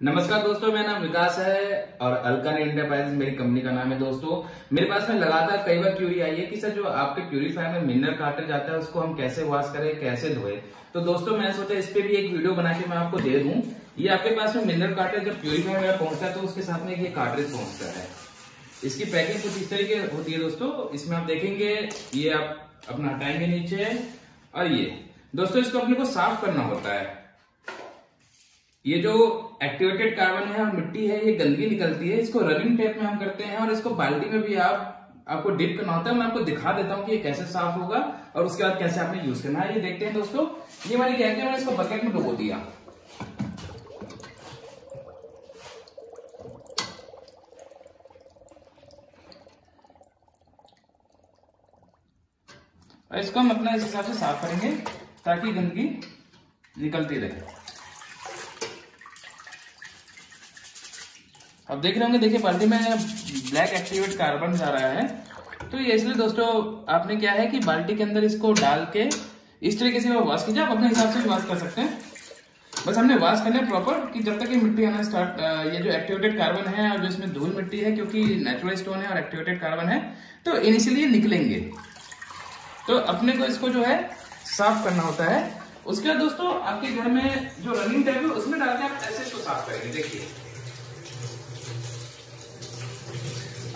नमस्कार दोस्तों, मेरा नाम विकास है और अल्कन इंटरप्राइजेज मेरी कंपनी का नाम है दोस्तों। मेरे पास में लगातार कई बार क्यूरी आई है कि सर, जो आपके प्यूरीफायर में मिनरल कार्टर जाता है, उसको हम कैसे वॉश करें, कैसे धोए? तो दोस्तों, मैं सोचा इस पे भी एक वीडियो बना के मैं आपको दे दूँ। ये आपके पास में मिनरल कार्टर जब प्यूरीफायर में पहुँचता है तो उसके साथ में ये कार्टरेज पहुँचता है। इसकी पैकिंग कुछ इस तरीके होती है दोस्तों। इसमें आप देखेंगे, ये आप अपना हटाएँगे नीचे और ये। दोस्तों, इसको अपने को साफ़ करना होता है। ये जो एक्टिवेटेड कार्बन है और मिट्टी है, ये गंदगी निकलती है, इसको रनिंग टेप में हम करते हैं और इसको बाल्टी में भी आप, आपको डिप करना होता है। मैं आपको दिखा देता हूँ कि ये कैसे साफ़ होगा और उसके बाद कैसे आपने यूज़ करना है। ये देखते हैं दोस्तों, ये वाली क्या किया, मैंने इसको बकेट में डुबो दिया। और इसको हम अपना इस हिसाब से साफ़ करेंगे ताकि गंदगी निकलती रहे। अब देख रहे होंगे, देखिए बाल्टी में ब्लैक एक्टिवेट कार्बन जा रहा है। तो ये इसलिए दोस्तों, आपने क्या है कि बाल्टी के अंदर इसको डाल के इस तरीके से वॉश कीजिए। आप अपने हिसाब से वॉश कर सकते हैं। बस हमने वॉश करने प्रॉपर कि जब तक ये मिट्टी आना स्टार्ट ये जो एक्टिवेटेड कार्बन है और जो इसमें धूल मिट्टी है, क्योंकि नेचुरल स्टोन है और एक्टिवेटेड कार्बन है तो इनिशियली निकलेंगे। तो अपने को इसको जो है साफ़ करना होता है। उसके बाद दोस्तों, आपके घर में जो रनिंग टैप है, उसमें डाल के आप ऐसे इसको साफ़ करेंगे। देखिए।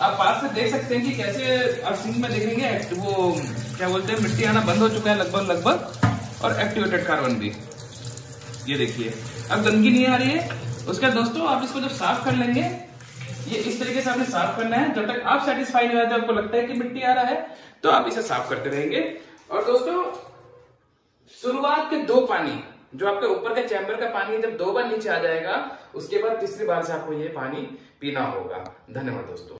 आप पास से देख सकते हैं कि कैसे आप सिंक में देखेंगे वो, क्या बोलते हैं, मिट्टी आना बंद हो चुका है लगभग लगभग, और एक्टिवेटेड कार्बन भी। ये देखिए। अब गंदगी नहीं आ रही है। उसके बाद दोस्तों, आप इसको जब साफ़ कर लेंगे, ये इस तरीके से आपने साफ़ करना है। जब तक आप सेटिस्फाई नहीं होते आपको लगता है कि मिट्टी आ रहा है तो आप इसे साफ़ करते रहेंगे। और दोस्तों, शुरुआत के दो पानी, जो आपके ऊपर के चैम्बर का पानी है, जब दो बार नीचे आ जाएगा, उसके बाद तीसरी बार से आपको ये पानी पीना होगा। धन्यवाद दोस्तों।